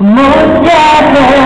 Muchas gracias.